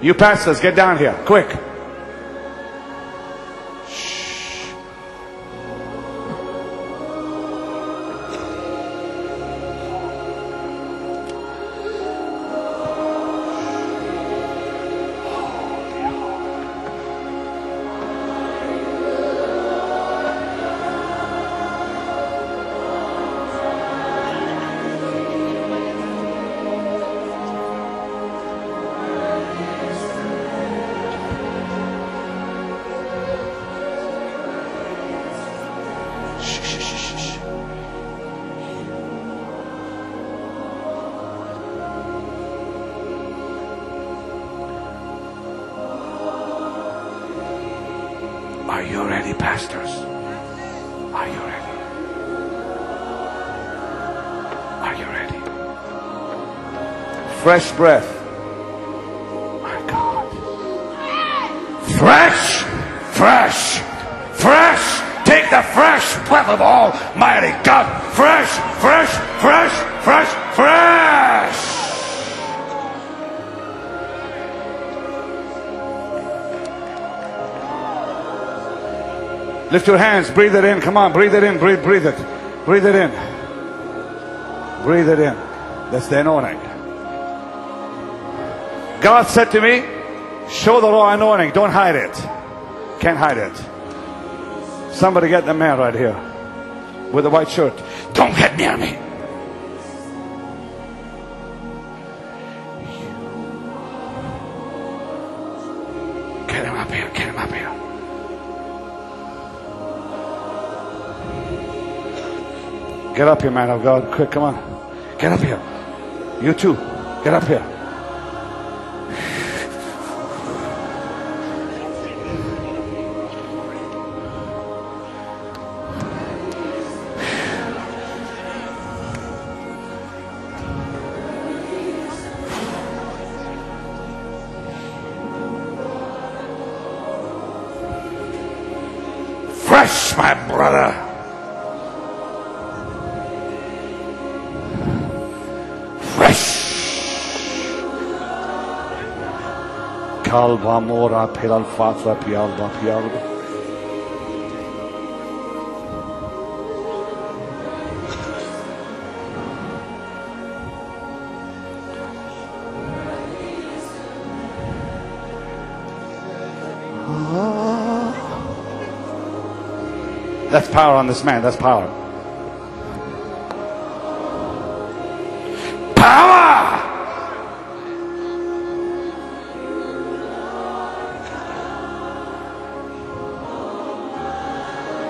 You pastors, get down here, quick. Are you ready, pastors? Are you ready? Are you ready? Fresh breath. My God. Fresh, fresh, fresh. Take the fresh breath of Almighty God. Fresh, fresh, fresh, fresh, fresh. Lift your hands, breathe it in. Come on, breathe it in, breathe, breathe it. Breathe it in. Breathe it in. That's the anointing. God said to me, show the raw anointing, don't hide it. Can't hide it. Somebody get the man right here with the white shirt. Don't get near me. Get him up here, get him up here. Get up here, man of God. Quick, come on. Get up here. You too. Get up here. Fresh, my brother. Calva mora per pialba pialba. Ah. That's power on this man. That's. Power!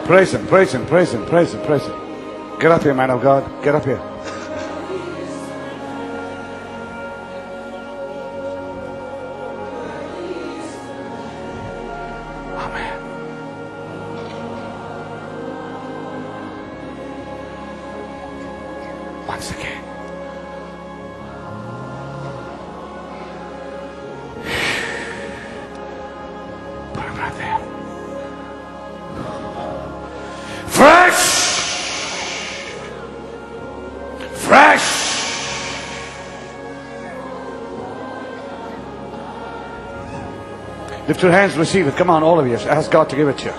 Praise him, praise him, praise him, praise him, praise him. Get up here, man of God. Get up here. Amen. Once again. Lift your hands, receive it. Come on, all of you. Ask God to give it to you.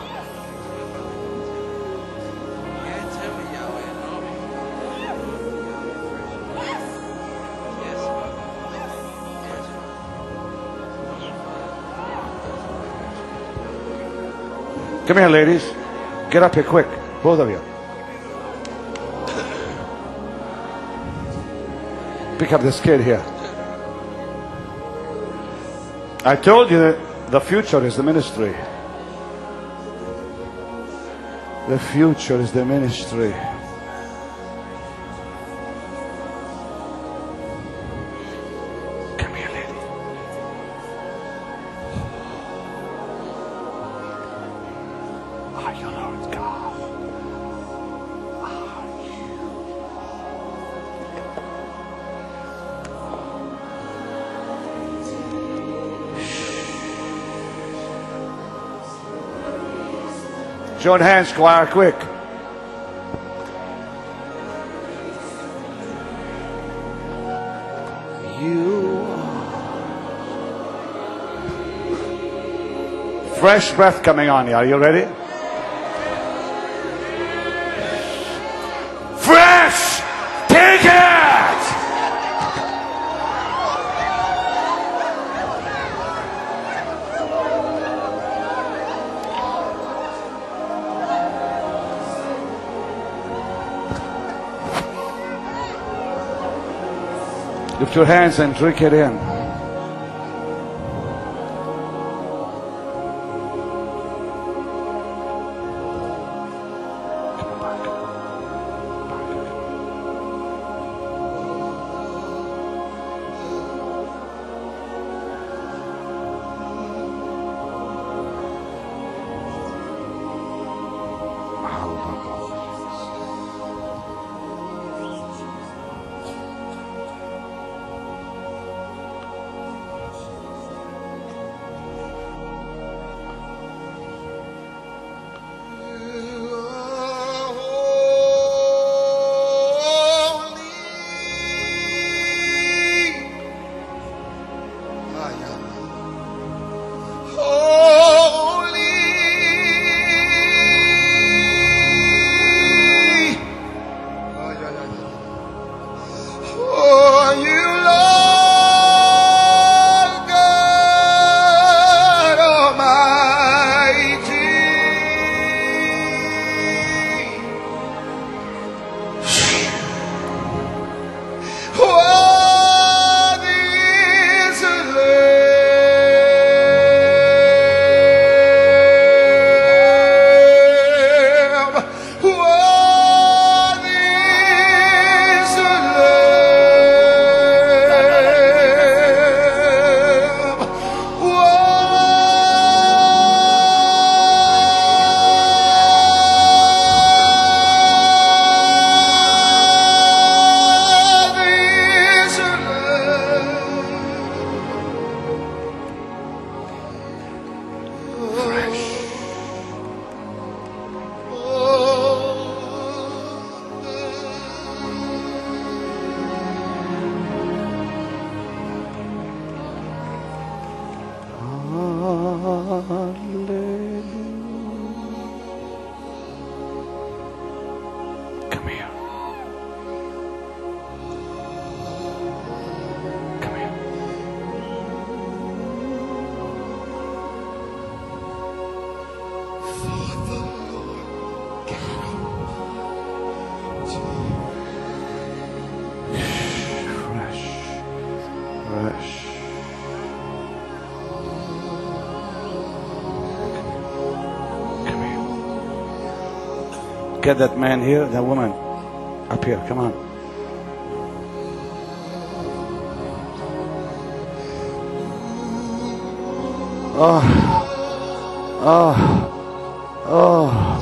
Come here, ladies. Get up here quick. Both of you. Pick up this kid here. I told you that the future is the ministry. The future is the ministry. Join hands, choir, quick. You Fresh breath coming on you. Are you ready? Lift your hands and drink it in. Romeo. Get that man here, that woman up here. Come on. Oh, oh, oh.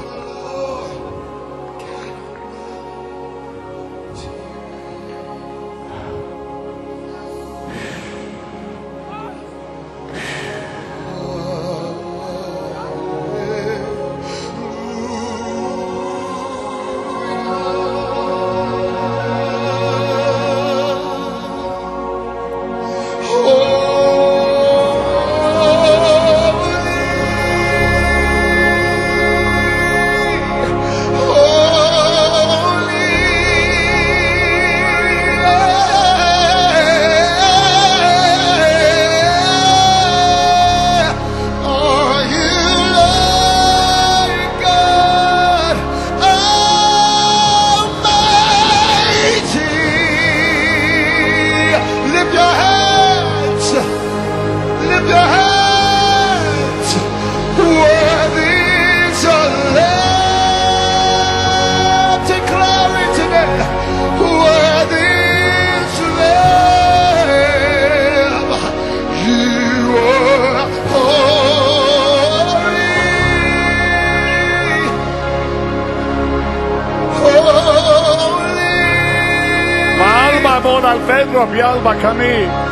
dal Pedro Pialba Camille.